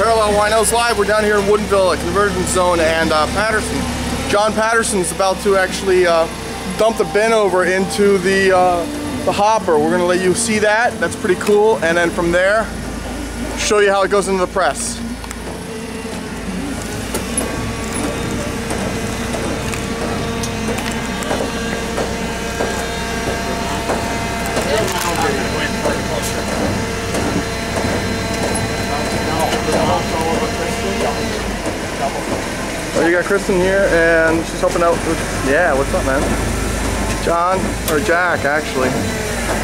Parallel Winos Live. We're down here in Woodinville at Convergence Zone and uh, Patterson. John Patterson's about to actually uh, dump the bin over into the, uh, the hopper. We're gonna let you see that. That's pretty cool. And then from there, show you how it goes into the press. Oh, you got Kristen here, and she's helping out with, yeah, what's up, man? John, or Jack, actually.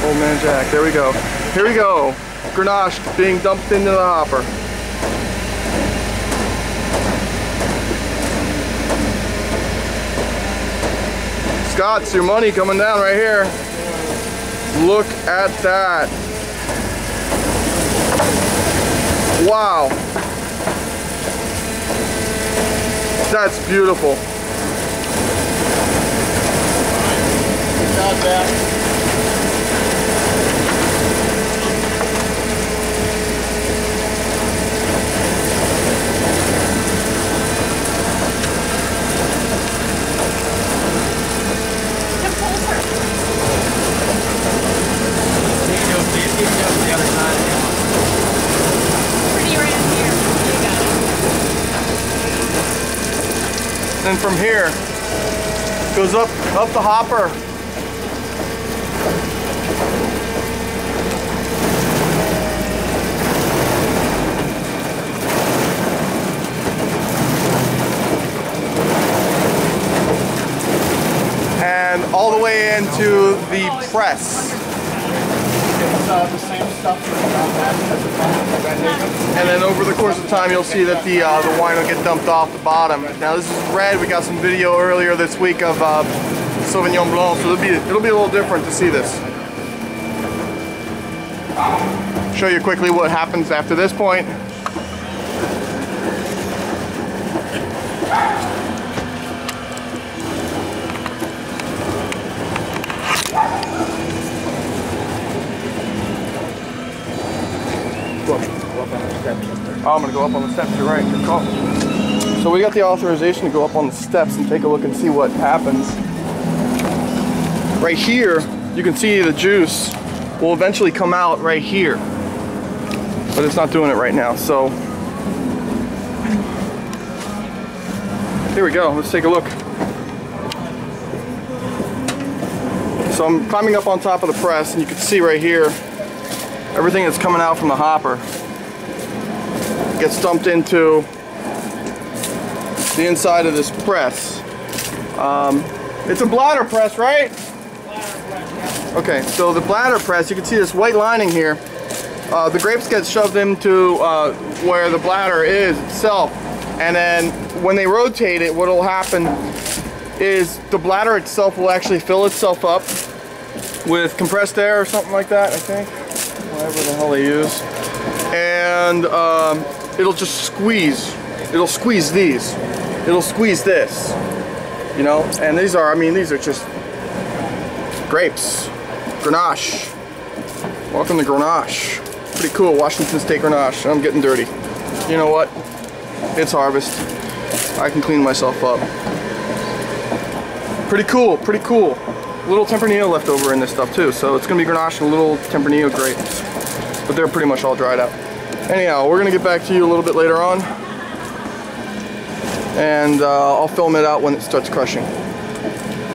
Old man Jack, there we go. Here we go. Grenache being dumped into the hopper. Scott's your money coming down right here. Look at that. Wow. That's beautiful. Good job. Come closer. Pretty around here. You got it. And then from here, goes up, up the hopper. And all the way into the press. And then over the course time, you'll see that the uh, the wine will get dumped off the bottom. Now this is red. We got some video earlier this week of uh, Sauvignon Blanc, so it'll be it'll be a little different to see this. Show you quickly what happens after this point. Oh, I'm gonna go up on the steps. You're right. Good call. So we got the authorization to go up on the steps and take a look and see what happens. Right here, you can see the juice will eventually come out right here, but it's not doing it right now. So here we go. Let's take a look. So I'm climbing up on top of the press, and you can see right here everything that's coming out from the hopper gets dumped into the inside of this press. Um, it's a bladder press, right? Okay, so the bladder press, you can see this white lining here. Uh, the grapes get shoved into uh, where the bladder is itself, and then when they rotate it, what will happen is the bladder itself will actually fill itself up with compressed air or something like that, I think. Whatever the hell they use. And um, it'll just squeeze. It'll squeeze these. It'll squeeze this. You know? And these are, I mean, these are just grapes. Grenache. Welcome to Grenache. Pretty cool, Washington State Grenache. I'm getting dirty. You know what? It's harvest. I can clean myself up. Pretty cool, pretty cool. Little Tempranillo left over in this stuff too, so it's gonna be Grenache and a little Tempranillo grapes. But they're pretty much all dried out. Anyhow, we're gonna get back to you a little bit later on. And uh, I'll film it out when it starts crushing.